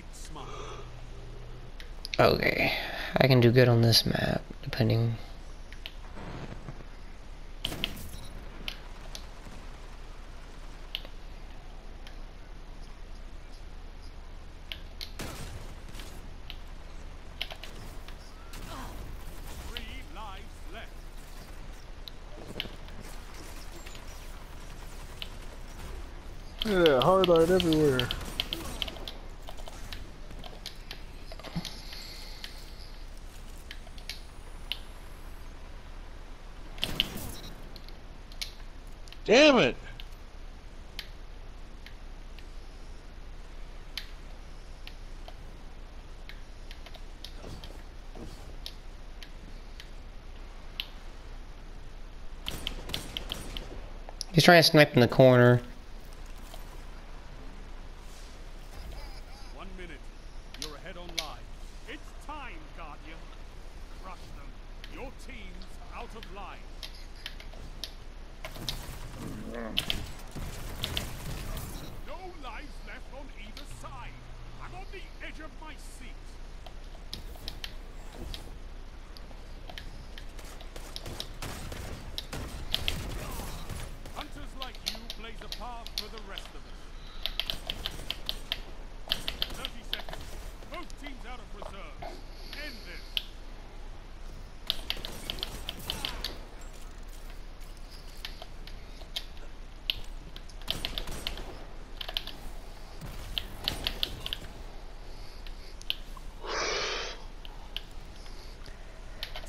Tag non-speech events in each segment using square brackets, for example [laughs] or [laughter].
Fight smart. Okay, I can do good on this map, depending. Three lives left. Yeah, hard light everywhere. Damn it! He's trying to snipe in the corner. One minute. You're ahead on live. It's time, Guardian. Crush them. Your team's out of line. No lives left on either side. I'm on the edge of my seat. Hunters like you blaze a path for the rest of us. 30 seconds. Both teams out of reserve. End this.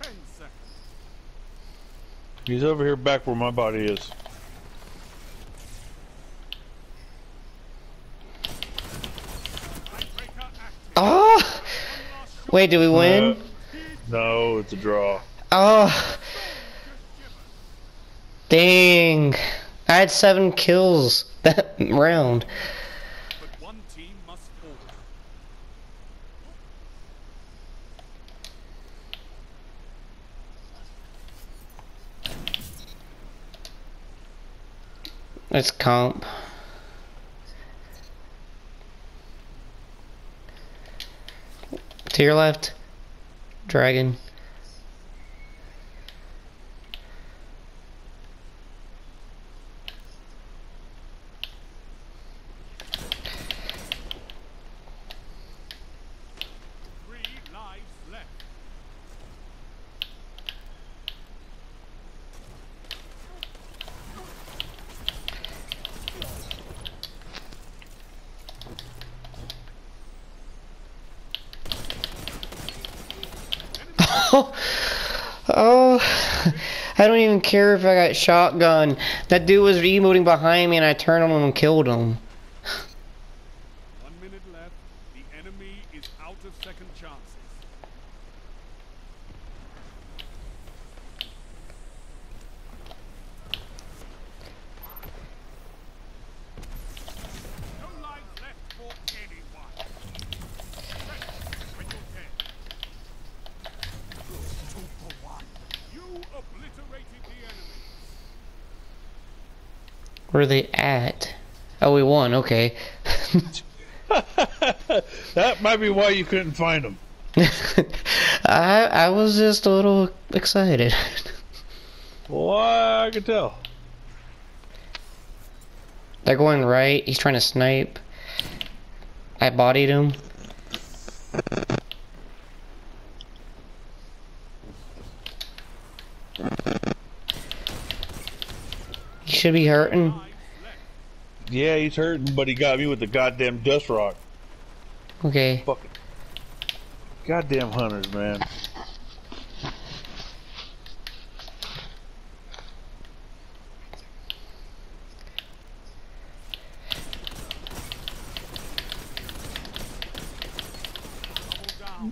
Ten seconds. He's over here back where my body is. Oh! One last shot. Wait, did we win? Uh, no, it's a draw. Oh! Dang! I had seven kills that [laughs] round. But one team must fall. It's comp. To your left. Dragon. Three lives left. [laughs] Oh, I don't even care if I got shotgun. That dude was emoting behind me and I turned on him and killed him. One minute left. The enemy is out of second chances. No lives left for anyone. Rest when you're dead. Two for one. You obliterated the enemy. Where are they at? Oh, we won. Okay. [laughs] that might be why you couldn't find them. [laughs] I I was just a little excited. Why, I could tell. They're going right. He's trying to snipe. I bodied him. Should be hurting. Yeah, he's hurting, but he got me with the goddamn dust rock. Okay. Fucking goddamn hunters, man.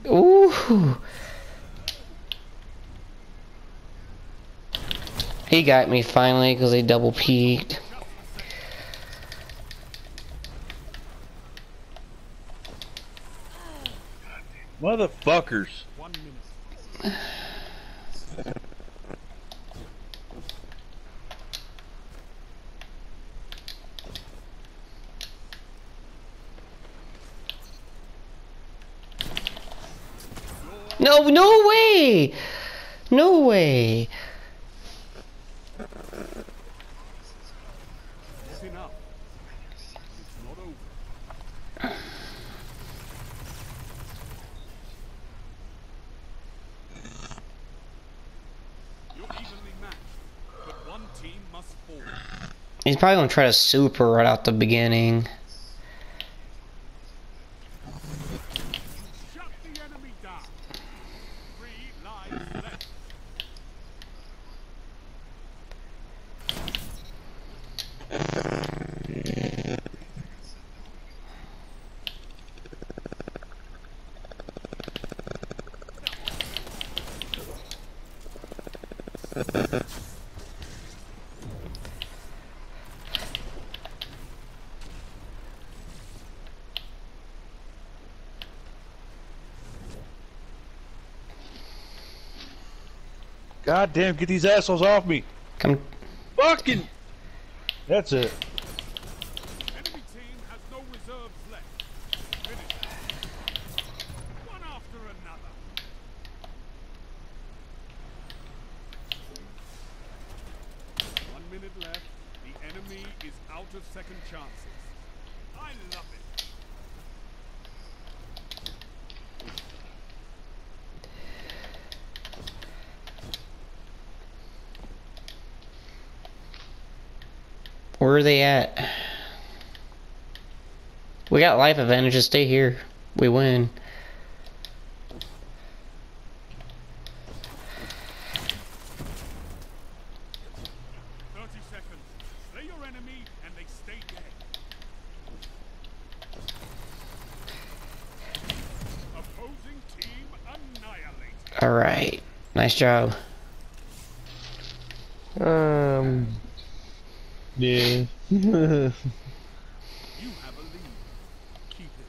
Ooh. He got me finally because they double peeked. Motherfuckers. One minute. No, no way! No way! Enough. It's not over. You're evenly matched, but one team must fall. He's probably gonna try to super right out the beginning. Shut the enemy down. Three lives left. God damn, get these assholes off me. Come, Fucking. That's it. Enemy team has no reserves left. Finish them. One after another. One minute left. The enemy is out of second chances. I love it. Where are they at? We got life advantage, just stay here. We win. Thirty seconds. Slay your enemy and they stay dead. Opposing team annihilated. Alright. Nice job. Um. Yeah. [laughs] You have a lead. Keep it.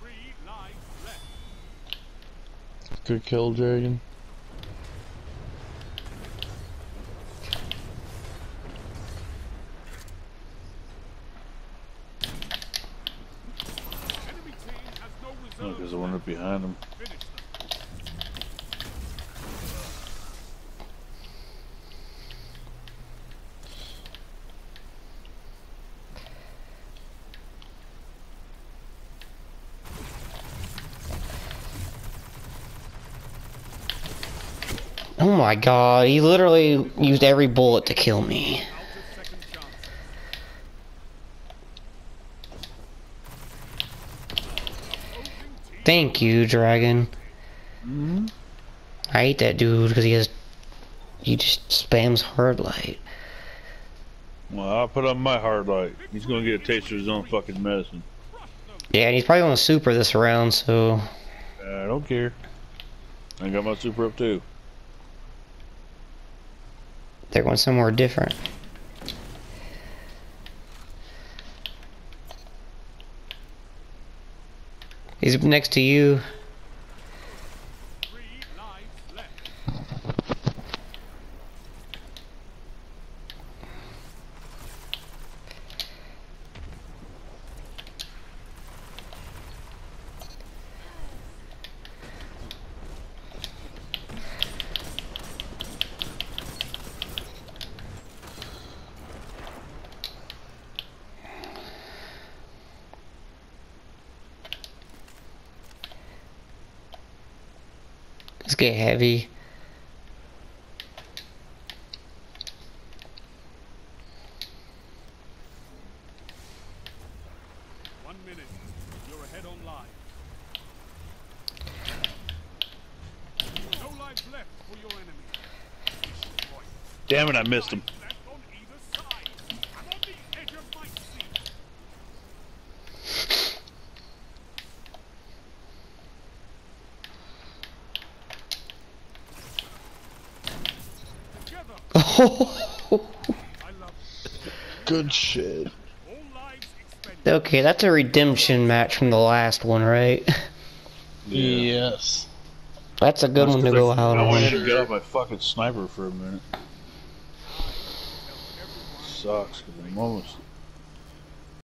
Three lives left. Good kill, Dragon. Enemy team has no Oh, reserves because I went up behind him. My god, he literally used every bullet to kill me. Out of second chances. Opposing team Thank you, Dragon. Mm-hmm. I hate that dude because he has. He just spams hard light. Well, I'll put on my hard light. He's gonna get a taste of his own fucking medicine. Yeah, and he's probably gonna super this round, so. I don't care. I got my super up too. They're going somewhere different. He's next to you. Let's get heavy. One minute. You're ahead on live. No lives left for your enemy. Damn it, I missed him. [laughs] Good shit. All lives expended. Okay, that's a redemption match from the last one, right? [laughs] Yes. That's a good one to go out I went on. in and got off my fucking sniper for a minute. Sucks, because I'm almost